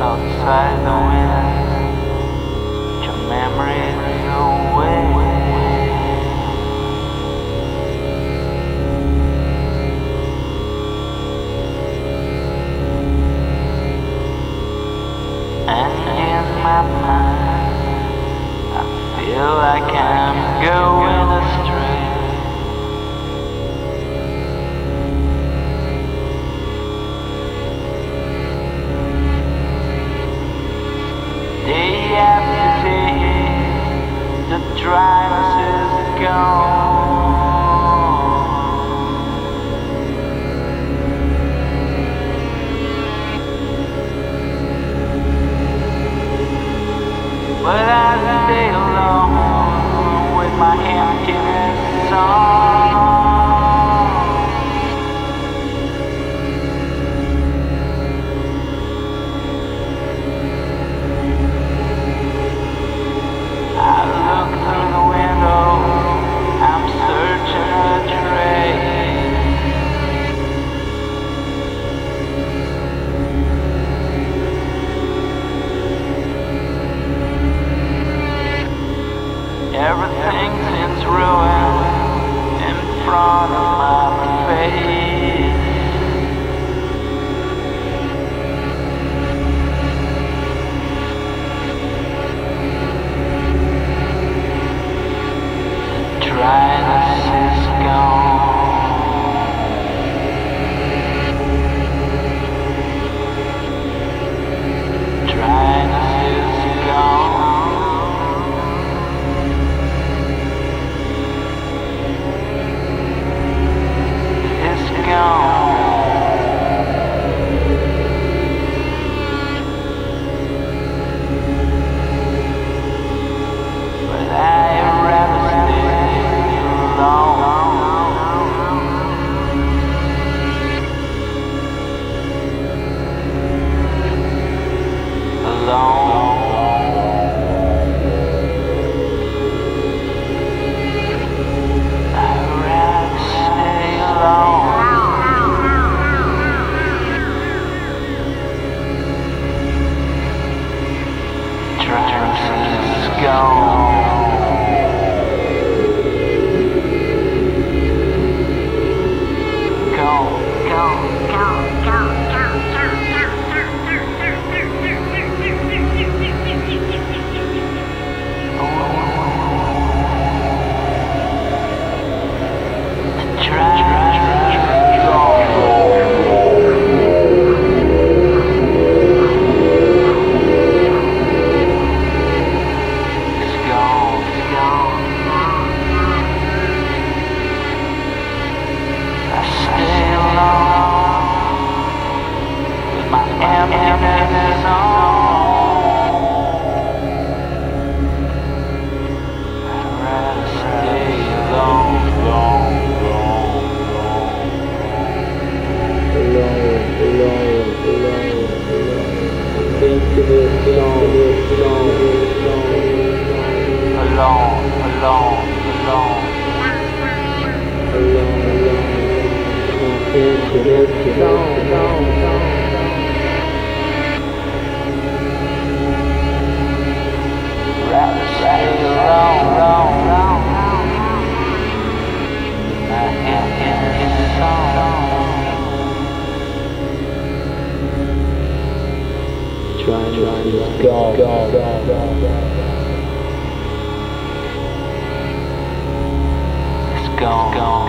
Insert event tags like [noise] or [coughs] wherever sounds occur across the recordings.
outside the window. dryness is. But I stay alone with my emptiness song. Silence is gone. Trying to go, go, go, go, go. Let's go, go.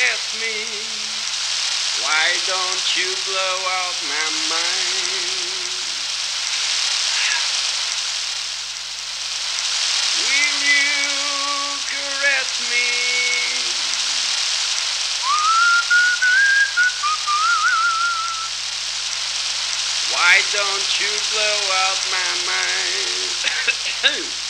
Possess me? Why don't you blow out my mind? Will you caress me? Why don't you blow out my mind? [coughs]